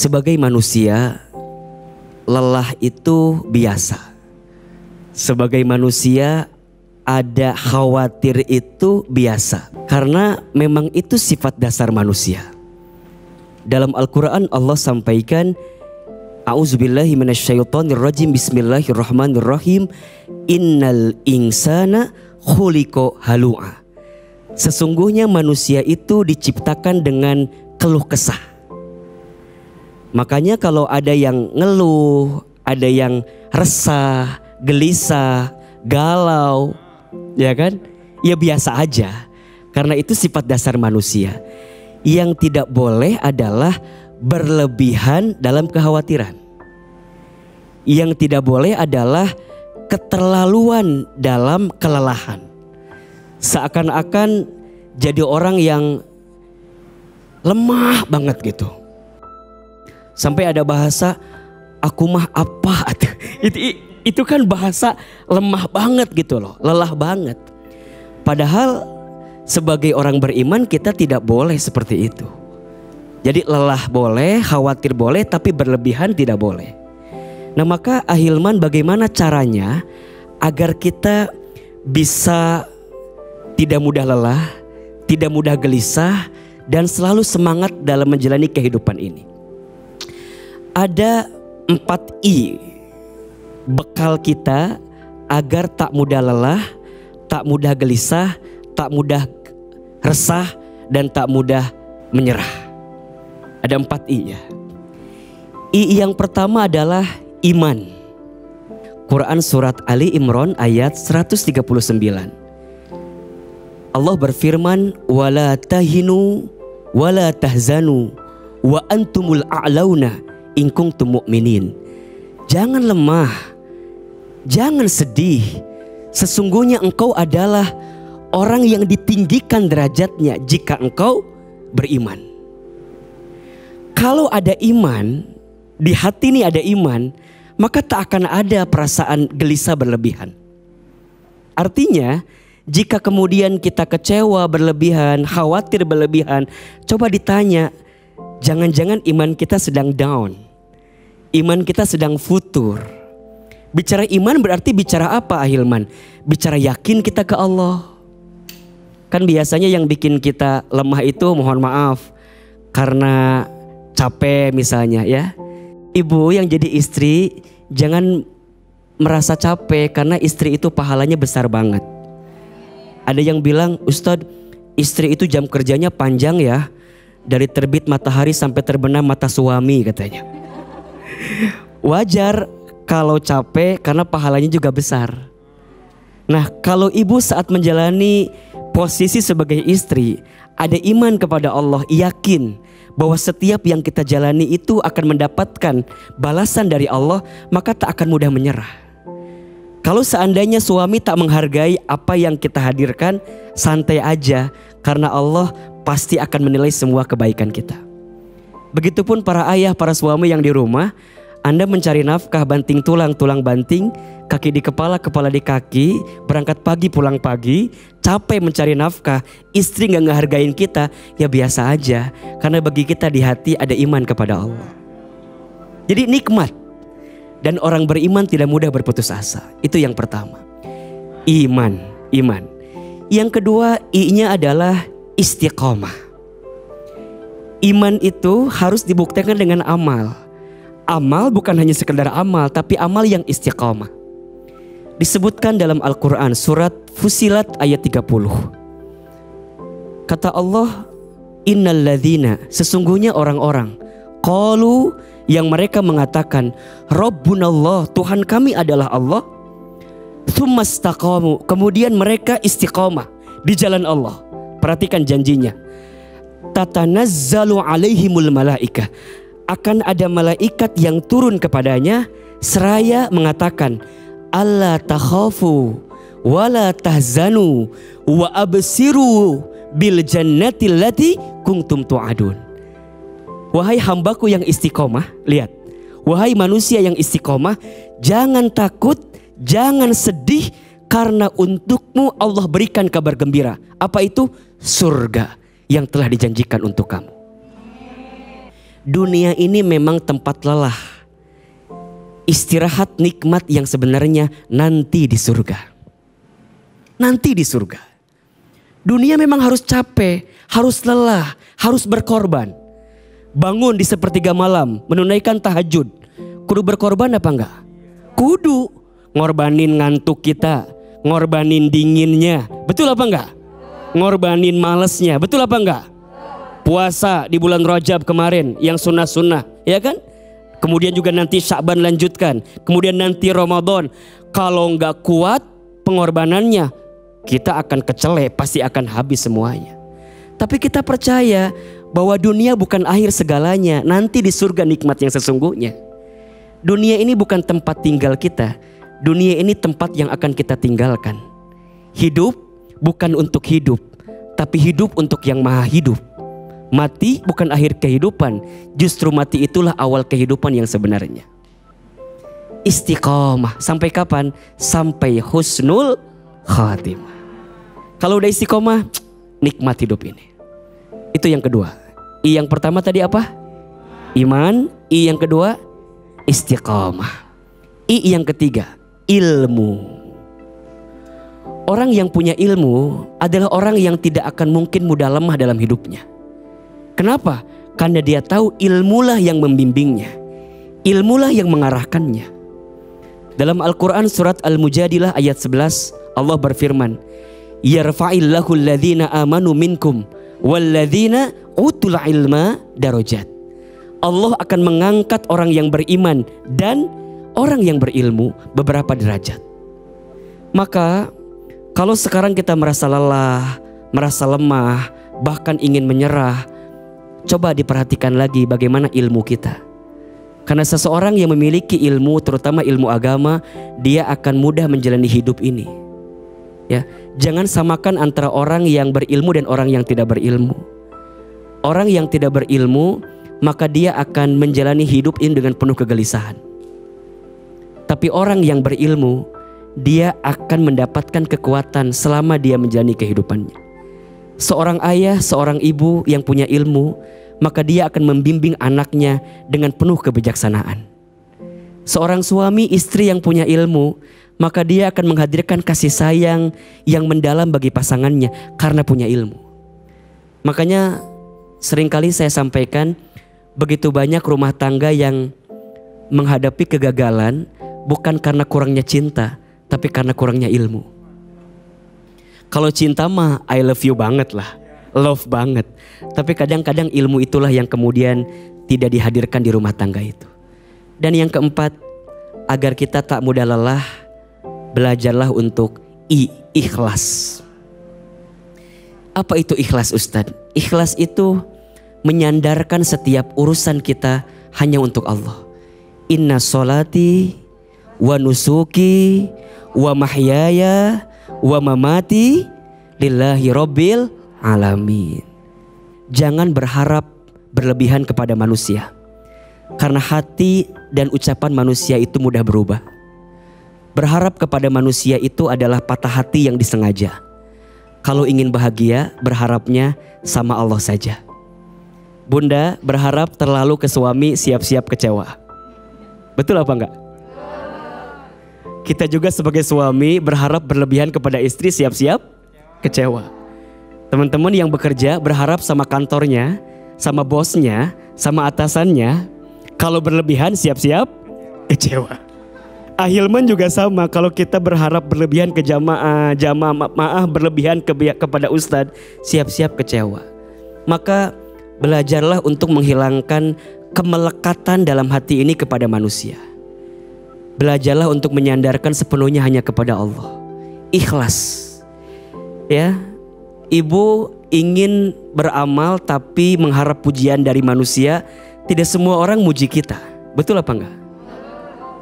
Sebagai manusia, lelah itu biasa. Sebagai manusia, ada khawatir itu biasa. Karena memang itu sifat dasar manusia. Dalam Al-Quran Allah sampaikan, A'udzubillahi minasyaitonirrajim Bismillahirrahmanirrahim Innal insana khuliko halu'a Sesungguhnya manusia itu diciptakan dengan keluh kesah Makanya kalau ada yang ngeluh, ada yang resah, gelisah, galau, ya kan? Ya biasa aja. Karena itu sifat dasar manusia. Yang tidak boleh adalah berlebihan dalam kekhawatiran. Yang tidak boleh adalah keterlaluan dalam kelelahan. Seakan-akan jadi orang yang lemah banget gitu. Sampai ada bahasa aku mah apa itu itu kan bahasa lemah banget gitu loh, lelah banget. Padahal sebagai orang beriman kita tidak boleh seperti itu. Jadi lelah boleh, khawatir boleh, tapi berlebihan tidak boleh. Nah maka Ahilman bagaimana caranya agar kita bisa tidak mudah lelah, tidak mudah gelisah, dan selalu semangat dalam menjalani kehidupan ini ada empat I bekal kita agar tak mudah lelah, tak mudah gelisah, tak mudah resah dan tak mudah menyerah. Ada empat I ya. I yang pertama adalah iman. Quran surat Ali Imran ayat 139. Allah berfirman, "Wala tahinu wala tahzanu wa antumul a'launa ingkung minin. Jangan lemah, jangan sedih. Sesungguhnya engkau adalah orang yang ditinggikan derajatnya jika engkau beriman. Kalau ada iman, di hati ini ada iman, maka tak akan ada perasaan gelisah berlebihan. Artinya, jika kemudian kita kecewa berlebihan, khawatir berlebihan, coba ditanya, jangan-jangan iman kita sedang down. Iman kita sedang futur. Bicara iman berarti bicara apa Ahilman? Bicara yakin kita ke Allah. Kan biasanya yang bikin kita lemah itu mohon maaf karena capek misalnya ya. Ibu yang jadi istri jangan merasa capek karena istri itu pahalanya besar banget. Ada yang bilang, Ustadz istri itu jam kerjanya panjang ya. Dari terbit matahari sampai terbenam mata suami katanya. Wajar kalau capek karena pahalanya juga besar. Nah, kalau ibu saat menjalani posisi sebagai istri, ada iman kepada Allah, yakin bahwa setiap yang kita jalani itu akan mendapatkan balasan dari Allah, maka tak akan mudah menyerah. Kalau seandainya suami tak menghargai apa yang kita hadirkan, santai aja karena Allah pasti akan menilai semua kebaikan kita. Begitupun para ayah, para suami yang di rumah, Anda mencari nafkah banting tulang, tulang banting, kaki di kepala, kepala di kaki, berangkat pagi, pulang pagi, capek mencari nafkah, istri nggak ngehargain kita, ya biasa aja. Karena bagi kita di hati ada iman kepada Allah. Jadi nikmat. Dan orang beriman tidak mudah berputus asa. Itu yang pertama. Iman, iman. Yang kedua, I-nya adalah istiqomah. Iman itu harus dibuktikan dengan amal. Amal bukan hanya sekedar amal, tapi amal yang istiqomah. Disebutkan dalam Al-Quran surat Fusilat ayat 30. Kata Allah, Innalladzina, sesungguhnya orang-orang, Qalu yang mereka mengatakan, Rabbunallah, Tuhan kami adalah Allah. Thummastaqamu, kemudian mereka istiqomah di jalan Allah. Perhatikan janjinya. Tatanazzalu alaihimul malaika. Akan ada malaikat yang turun kepadanya seraya mengatakan, Allah takhafu wala tahzanu wa absiru bil jannati allati kuntum tu'adun. Wahai hambaku yang istiqomah, lihat. Wahai manusia yang istiqomah, jangan takut, jangan sedih karena untukmu Allah berikan kabar gembira. Apa itu? surga yang telah dijanjikan untuk kamu. dunia ini memang tempat lelah. Istirahat nikmat yang sebenarnya nanti di surga. Nanti di surga. Dunia memang harus capek, harus lelah, harus berkorban. Bangun di sepertiga malam, menunaikan tahajud. Kudu berkorban apa enggak? Kudu. Ngorbanin ngantuk kita, ngorbanin dinginnya. Betul apa enggak? Ngorbanin malesnya. Betul apa enggak? Puasa di bulan Rajab kemarin yang sunnah-sunnah, ya kan? Kemudian juga nanti Syakban lanjutkan. Kemudian nanti Ramadan. Kalau enggak kuat pengorbanannya, kita akan kecele, pasti akan habis semuanya. Tapi kita percaya bahwa dunia bukan akhir segalanya. Nanti di surga nikmat yang sesungguhnya. Dunia ini bukan tempat tinggal kita. Dunia ini tempat yang akan kita tinggalkan. Hidup bukan untuk hidup, tapi hidup untuk yang maha hidup. Mati bukan akhir kehidupan, justru mati itulah awal kehidupan yang sebenarnya. Istiqomah sampai kapan? Sampai husnul khatimah. Kalau udah istiqomah, nikmat hidup ini. Itu yang kedua. I yang pertama tadi apa? Iman. I yang kedua istiqomah. I yang ketiga ilmu. Orang yang punya ilmu adalah orang yang tidak akan mungkin mudah lemah dalam hidupnya. Kenapa? Karena dia tahu ilmulah yang membimbingnya. Ilmulah yang mengarahkannya. Dalam Al-Quran surat Al-Mujadilah ayat 11 Allah berfirman Yarfa'illahu alladhina amanu minkum Walladzina utul ilma darajat. Allah akan mengangkat orang yang beriman dan orang yang berilmu beberapa derajat. Maka kalau sekarang kita merasa lelah, merasa lemah, bahkan ingin menyerah, coba diperhatikan lagi bagaimana ilmu kita. Karena seseorang yang memiliki ilmu, terutama ilmu agama, dia akan mudah menjalani hidup ini. Ya, jangan samakan antara orang yang berilmu dan orang yang tidak berilmu. Orang yang tidak berilmu, maka dia akan menjalani hidup ini dengan penuh kegelisahan. Tapi orang yang berilmu, dia akan mendapatkan kekuatan selama dia menjalani kehidupannya. Seorang ayah, seorang ibu yang punya ilmu, maka dia akan membimbing anaknya dengan penuh kebijaksanaan. Seorang suami, istri yang punya ilmu, maka dia akan menghadirkan kasih sayang yang mendalam bagi pasangannya karena punya ilmu. Makanya sering kali saya sampaikan begitu banyak rumah tangga yang menghadapi kegagalan bukan karena kurangnya cinta, tapi karena kurangnya ilmu. Kalau cinta mah I love you banget lah, love banget. Tapi kadang-kadang ilmu itulah yang kemudian tidak dihadirkan di rumah tangga itu. Dan yang keempat, agar kita tak mudah lelah, belajarlah untuk i ikhlas. Apa itu ikhlas Ustadz? Ikhlas itu menyandarkan setiap urusan kita hanya untuk Allah. Inna solati wa nusuki wa mahyaya wa mamati lillahi rabbil alamin. Jangan berharap berlebihan kepada manusia. Karena hati dan ucapan manusia itu mudah berubah. Berharap kepada manusia itu adalah patah hati yang disengaja. Kalau ingin bahagia, berharapnya sama Allah saja. Bunda berharap terlalu ke suami siap-siap kecewa. Betul apa enggak? Kita juga sebagai suami berharap berlebihan kepada istri siap-siap kecewa. Teman-teman yang bekerja berharap sama kantornya, sama bosnya, sama atasannya, kalau berlebihan siap-siap kecewa. Ahilman juga sama kalau kita berharap berlebihan ke jamaah, jamaah ma maaf berlebihan ke kepada ustadz, siap-siap kecewa. Maka belajarlah untuk menghilangkan kemelekatan dalam hati ini kepada manusia. Belajarlah untuk menyandarkan sepenuhnya hanya kepada Allah. Ikhlas. Ya. Ibu ingin beramal tapi mengharap pujian dari manusia, tidak semua orang muji kita. Betul apa enggak?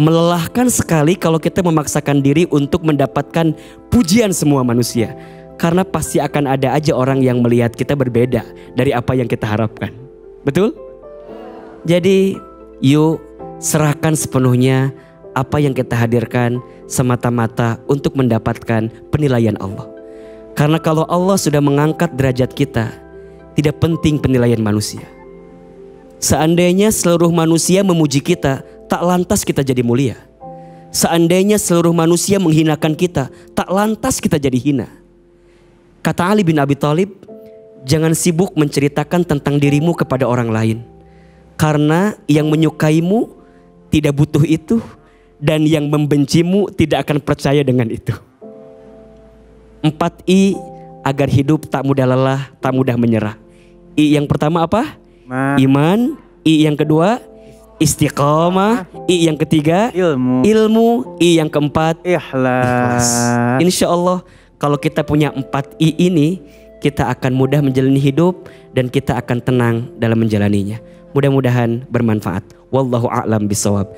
melelahkan sekali kalau kita memaksakan diri untuk mendapatkan pujian semua manusia. Karena pasti akan ada aja orang yang melihat kita berbeda dari apa yang kita harapkan. Betul? Jadi yuk serahkan sepenuhnya apa yang kita hadirkan semata-mata untuk mendapatkan penilaian Allah. Karena kalau Allah sudah mengangkat derajat kita, tidak penting penilaian manusia. Seandainya seluruh manusia memuji kita, tak lantas kita jadi mulia. Seandainya seluruh manusia menghinakan kita, tak lantas kita jadi hina. Kata Ali bin Abi Thalib, jangan sibuk menceritakan tentang dirimu kepada orang lain. Karena yang menyukaimu tidak butuh itu dan yang membencimu tidak akan percaya dengan itu. Empat I agar hidup tak mudah lelah, tak mudah menyerah. I yang pertama apa? Iman. I yang kedua istiqomah. I yang ketiga ilmu. Ilmu. I yang keempat ikhlas. Insya Allah kalau kita punya empat I ini kita akan mudah menjalani hidup dan kita akan tenang dalam menjalaninya. Mudah-mudahan bermanfaat. Wallahu a'lam bisawab.